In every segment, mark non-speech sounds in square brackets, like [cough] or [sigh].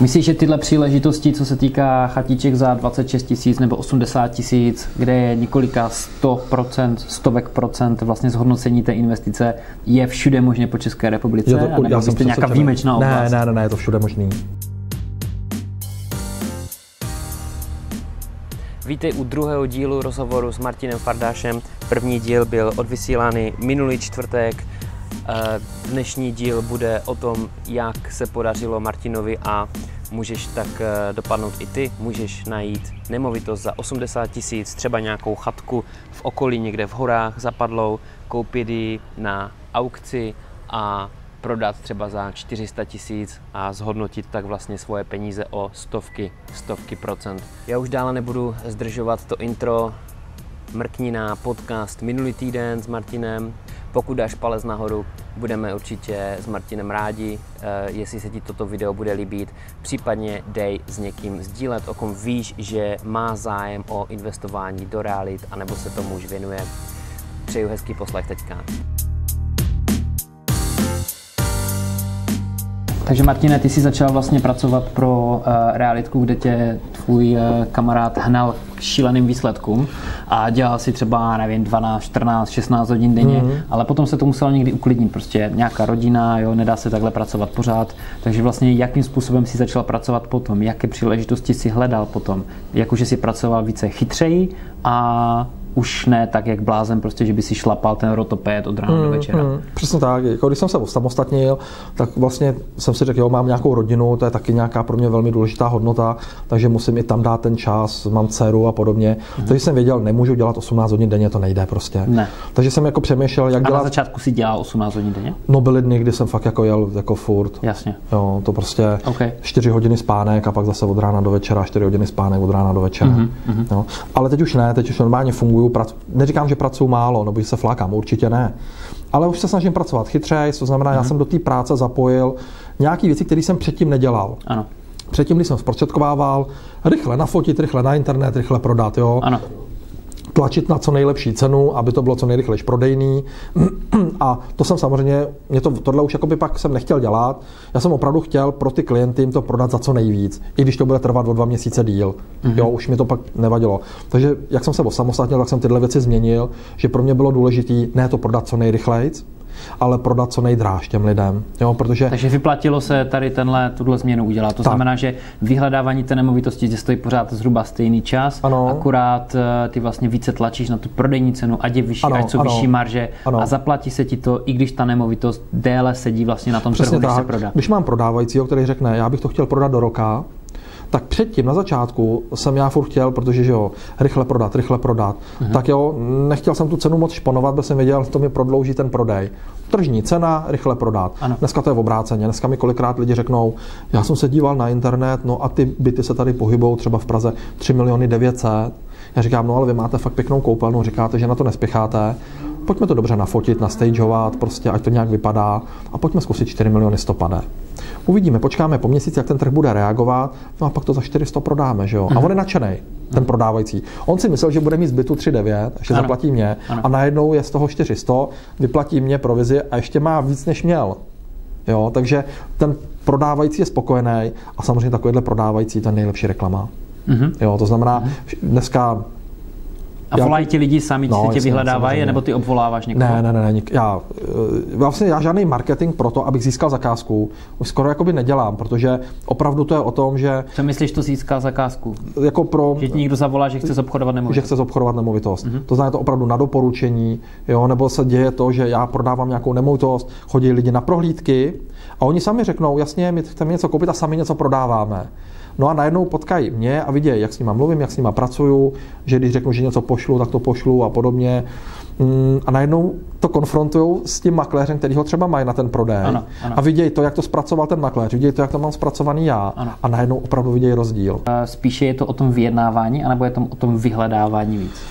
Myslíš, že tyhle příležitosti, co se týká chatíček za 26 tisíc nebo 80 tisíc, kde je několika 100%, stovek procent vlastně zhodnocení té investice, je všude možně po České republice? Je to, nebo já jsem to nějaká výjimečná oblast? Ne, ne, ne, ne, je to všude možný. Vítej u druhého dílu rozhovoru s Martinem Fardášem. První díl byl odvysílány minulý čtvrtek. Eh, dnešní díl bude o tom, jak se podařilo Martinovi a můžeš tak eh, dopadnout i ty. Můžeš najít nemovitost za 80 tisíc, třeba nějakou chatku v okolí někde v horách zapadlou, koupit ji na aukci a prodat třeba za 400 tisíc a zhodnotit tak vlastně svoje peníze o stovky, stovky procent. Já už dále nebudu zdržovat to intro, mrkni na podcast minulý týden s Martinem. Pokud dáš palec nahoru, budeme určitě s Martinem rádi, eh, jestli se ti toto video bude líbit. Případně dej s někým sdílet, o kom víš, že má zájem o investování do realit, anebo se tomu už věnuje. Přeju hezký poslech teďka. Takže Martine, ty jsi začal vlastně pracovat pro uh, realitku, kde tě tvůj uh, kamarád hnal k šíleným výsledkům a dělal si třeba, nevím, 12, 14, 16 hodin denně, mm-hmm. ale potom se to muselo někdy uklidnit, prostě nějaká rodina, jo, nedá se takhle pracovat pořád, takže vlastně jakým způsobem si začal pracovat potom, jaké příležitosti si hledal potom, jakože si pracoval více chytřeji a už ne tak, jak blázen, prostě, že by si šlapal ten rotopéd od rána mm, do večera. Mm, přesně tak. Jako když jsem se osamostatnil, tak vlastně jsem si řekl, jo, mám nějakou rodinu, to je taky nějaká pro mě velmi důležitá hodnota, takže musím i tam dát ten čas, mám dceru a podobně. Mm. Takže jsem věděl, nemůžu dělat 18 hodin denně, to nejde prostě. Ne. Takže jsem jako přemýšlel, jak a dělat. na začátku si dělal 18 hodin denně? No byly dny, kdy jsem fakt jako jel jako furt. Jasně. Jo, to prostě okay. 4 hodiny spánek a pak zase od rána do večera, 4 hodiny spánek od rána do večera. Mm-hmm. Jo. Ale teď už ne, teď už normálně funguju, prac... neříkám, neříkám, že pracuji málo, nebo že se flákám, určitě ne. Ale už se snažím pracovat chytřeji, to znamená, mm-hmm. já mhm. jsem do té práce zapojil nějaké věci, které jsem předtím nedělal. Ano. Předtím, když jsem zprostředkovával, rychle nafotit, rychle na internet, rychle prodat, jo. Ano tlačit na co nejlepší cenu, aby to bylo co nejrychleji prodejný. [clears throat] A to jsem samozřejmě, mě to, tohle už jakoby pak jsem nechtěl dělat. Já jsem opravdu chtěl pro ty klienty jim to prodat za co nejvíc, i když to bude trvat o dva měsíce díl. Mm-hmm. Jo, už mi to pak nevadilo. Takže jak jsem se osamostatnil, tak jsem tyhle věci změnil, že pro mě bylo důležité ne to prodat co nejrychleji, ale prodat co nejdráž těm lidem. Jo, protože... Takže vyplatilo se tady tenhle, tuhle změnu udělat. To tak. znamená, že vyhledávání té nemovitosti zde stojí pořád zhruba stejný čas, ano. akurát eh, ty vlastně více tlačíš na tu prodejní cenu, ať je vyšší, ano, ať jsou ano. vyšší marže ano. a zaplatí se ti to, i když ta nemovitost déle sedí vlastně na tom Přesně trhu, tak. když se prodá. Když mám prodávajícího, který řekne, já bych to chtěl prodat do roka, tak předtím na začátku jsem já furt chtěl, protože že jo, rychle prodat, rychle prodat, uh-huh. tak jo, nechtěl jsem tu cenu moc šponovat, protože jsem věděl, že to mi prodlouží ten prodej. Tržní cena, rychle prodat. Ano. Dneska to je v obráceně. Dneska mi kolikrát lidi řeknou, já jsem se díval na internet, no a ty byty se tady pohybou třeba v Praze 3 miliony 900. Já říkám, no ale vy máte fakt pěknou koupelnu, říkáte, že na to nespěcháte. Pojďme to dobře nafotit, nastageovat, prostě ať to nějak vypadá a pojďme zkusit 4 miliony 100 pade. Uvidíme, počkáme po měsíci, jak ten trh bude reagovat, no a pak to za 400 prodáme, že jo? A mhm. on je nadšený, ten prodávající. On si myslel, že bude mít zbytu 3,9, ještě ano. zaplatí mě ano. a najednou je z toho 400, vyplatí mě provizi a ještě má víc, než měl. Jo, takže ten prodávající je spokojený a samozřejmě takovýhle prodávající to je nejlepší reklama. Mm-hmm. Jo, to znamená, mm-hmm. dneska a volají ti lidi sami, no, si tě vyhledávají, nebo ty obvoláváš někoho? Ne, ne, ne, ne já, eh, vlastně já žádný marketing pro to, abych získal zakázku, už skoro jakoby nedělám, protože opravdu to je o tom, že... Co myslíš, to získá zakázku? Jako pro... Že ti někdo zavolá, že chce obchodovat nemovitost. Že chce obchodovat nemovitost. Mm-hmm. To znamená to opravdu na doporučení, jo, nebo se děje to, že já prodávám nějakou nemovitost, chodí lidi na prohlídky a oni sami řeknou, jasně, my chceme něco koupit a sami něco prodáváme. No a najednou potkají mě a vidějí, jak s nima mluvím, jak s nima pracuju, že když řeknu, že něco pošlu, tak to pošlu a podobně. Mm, a najednou to konfrontují s tím makléřem, který ho třeba mají na ten prodej. Ano, ano. A vidějí to, jak to zpracoval ten makléř, vidějí to, jak to mám zpracovaný já. Ano. A najednou opravdu vidějí rozdíl. Spíše je to o tom vyjednávání, anebo je to o tom vyhledávání víc?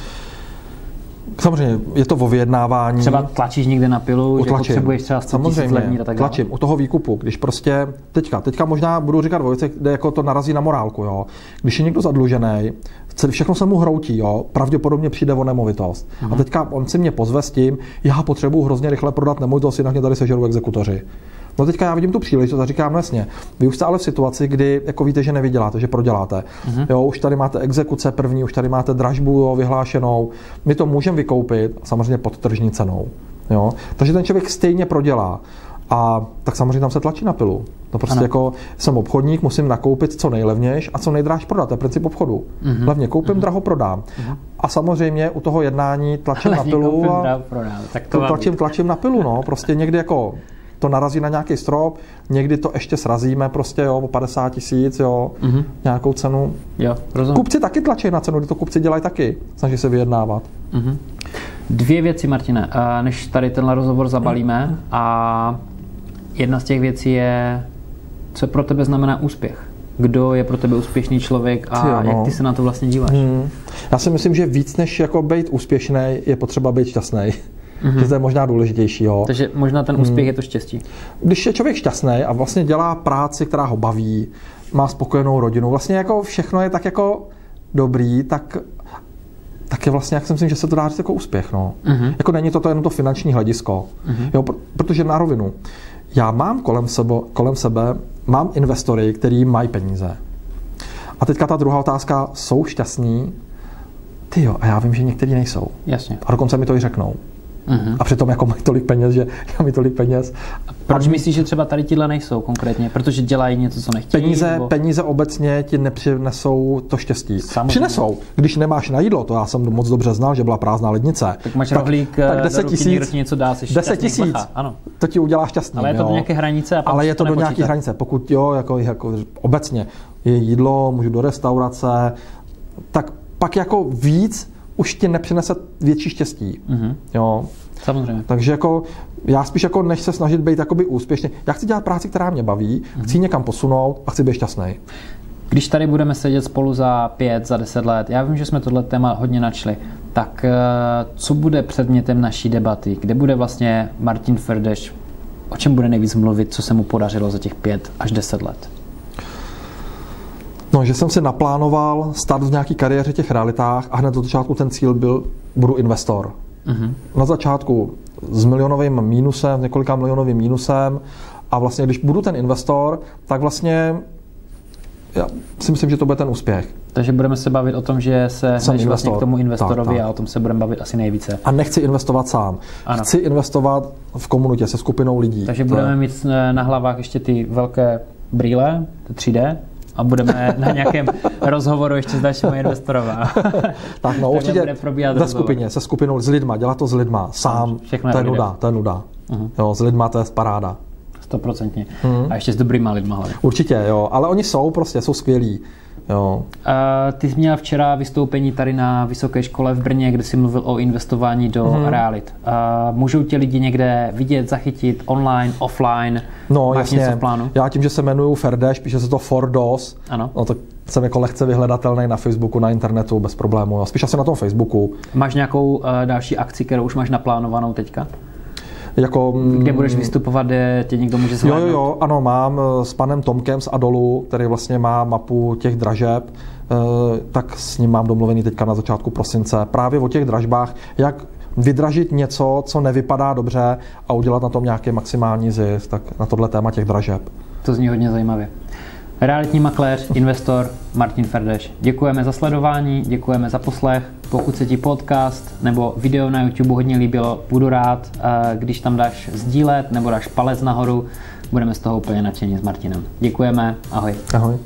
Samozřejmě, je to o vyjednávání. Třeba tlačíš někde na pilu, Utlačím. že potřebuješ třeba 100 Samozřejmě, levní a tak dále. tlačím u toho výkupu, když prostě, teďka, teďka možná budu říkat o věcech, kde jako to narazí na morálku, jo. Když je někdo zadlužený, všechno se mu hroutí, jo, pravděpodobně přijde o nemovitost. Mm-hmm. A mhm. teďka on si mě pozve s tím, já potřebuji hrozně rychle prodat nemovitost, jinak mě tady sežerou exekutoři. No teďka já vidím tu příležitost a říkám jasně, vy už jste ale v situaci, kdy jako víte, že nevyděláte, že proděláte. Mm-hmm. Jo, už tady máte exekuce první, už tady máte dražbu jo, vyhlášenou, my to můžeme vykoupit, samozřejmě pod tržní cenou. Jo? Takže ten člověk stejně prodělá. A tak samozřejmě tam se tlačí na pilu. No prostě ano. jako jsem obchodník, musím nakoupit co nejlevnější a co nejdráž prodat. To je princip obchodu. Mm-hmm. Levně koupím, mm-hmm. draho prodám. Mm-hmm. A samozřejmě u toho jednání tlačím na pilu koupím, a draho prodám. Tak to tlačím, tlačím na pilu. No. Prostě někdy jako to narazí na nějaký strop, někdy to ještě srazíme prostě jo, o 50 tisíc, jo, mm-hmm. nějakou cenu. Jo, rozumím. Kupci taky tlačí na cenu, kdy to kupci dělají taky, snaží se vyjednávat. Mm-hmm. Dvě věci, Martine, než tady tenhle rozhovor zabalíme a jedna z těch věcí je, co pro tebe znamená úspěch. Kdo je pro tebe úspěšný člověk a ty, no. jak ty se na to vlastně díváš? Hmm. Já si myslím, že víc než jako být úspěšný, je potřeba být šťastný. Mm-hmm. To je možná důležitější. Jo. Takže možná ten úspěch hmm. je to štěstí. Když je člověk šťastný a vlastně dělá práci, která ho baví, má spokojenou rodinu, vlastně jako všechno je tak jako dobrý, tak tak je vlastně, jak si myslím, že se to dá říct jako úspěch. No. Mm-hmm. Jako není to, to jenom to finanční hledisko. Mm-hmm. Jo, protože na rovinu, já mám kolem sebe, kolem sebe mám investory, kteří mají peníze. A teďka ta druhá otázka, jsou šťastní? Ty jo, a já vím, že někteří nejsou. Jasně. A dokonce mi to i řeknou. Uh-huh. A přitom jako mají tolik peněz, že [laughs] já mi tolik peněz. A proč a... myslíš, že třeba tady tyhle nejsou konkrétně? Protože dělají něco, co nechtějí? Peníze, nebo... peníze obecně ti nepřinesou to štěstí. Samozřejmě. Přinesou. Když nemáš na jídlo, to já jsem moc dobře znal, že byla prázdná lednice. Tak máš tak, rohlík, tak 10 eh, tisíc, něco dá, 10 tisíc, ano. to ti udělá šťastný. Ale je to jo. do nějaké hranice. A Ale je to do nějaké hranice. Pokud jo, jako, jako obecně je jídlo, můžu do restaurace, tak pak jako víc už ti nepřinese větší štěstí. Mm-hmm. Jo. Samozřejmě. Takže jako já spíš jako než se snažit být jakoby úspěšný, já chci dělat práci, která mě baví, mm-hmm. chci někam posunout a chci být šťastný. Když tady budeme sedět spolu za pět, za deset let, já vím, že jsme tohle téma hodně načli, tak eh, co bude předmětem naší debaty? Kde bude vlastně Martin Ferdeš? O čem bude nejvíc mluvit, co se mu podařilo za těch pět až deset let? No, že jsem si naplánoval start v nějaké kariéře těch realitách a hned do začátku ten cíl byl, budu investor. Uh-huh. Na začátku s milionovým mínusem, několika milionovým mínusem a vlastně, když budu ten investor, tak vlastně já si myslím, že to bude ten úspěch. Takže budeme se bavit o tom, že se Jsem než vlastně k tomu investorovi tak, tak. a o tom se budeme bavit asi nejvíce. A nechci investovat sám. Ano. Chci investovat v komunitě se skupinou lidí. Takže budeme mít na hlavách ještě ty velké brýle, 3D, a budeme na nějakém rozhovoru ještě s dalšími investorama. [laughs] tak no, určitě bude probíhat ve skupině, se skupinou s lidma, dělat to s lidma, sám, Všechno to je nuda, to je nuda. Uh-huh. Jo, s lidma to je paráda. Stoprocentně. Uh-huh. A ještě s dobrýma lidma hlavně. Určitě, jo, ale oni jsou prostě, jsou skvělí. Jo. Uh, ty jsi měl včera vystoupení tady na Vysoké škole v Brně, kde jsi mluvil o investování do hmm. realit. Uh, můžou tě lidi někde vidět, zachytit online, offline? No Máš jasně, něco v plánu? já tím, že se jmenuju Ferdeš, píše se to Fordos, ano. no tak jsem jako lehce vyhledatelný na Facebooku, na internetu, bez problému. Jo. Spíš asi na tom Facebooku. Máš nějakou uh, další akci, kterou už máš naplánovanou teďka? Jako, Kde mm, budeš vystupovat, kde tě někdo může zhlédnout? Jo, jo, jo, ano, mám eh, s panem Tomkem z Adolu, který vlastně má mapu těch dražeb, eh, tak s ním mám domluvený teďka na začátku prosince právě o těch dražbách, jak vydražit něco, co nevypadá dobře a udělat na tom nějaký maximální zisk, tak na tohle téma těch dražeb. To zní hodně zajímavě. Realitní makléř, investor Martin Ferdeš. Děkujeme za sledování, děkujeme za poslech. Pokud se ti podcast nebo video na YouTube hodně líbilo, budu rád, eh, když tam dáš sdílet nebo dáš palec nahoru. Budeme z toho úplně nadšení s Martinem. Děkujeme, ahoj. Ahoj.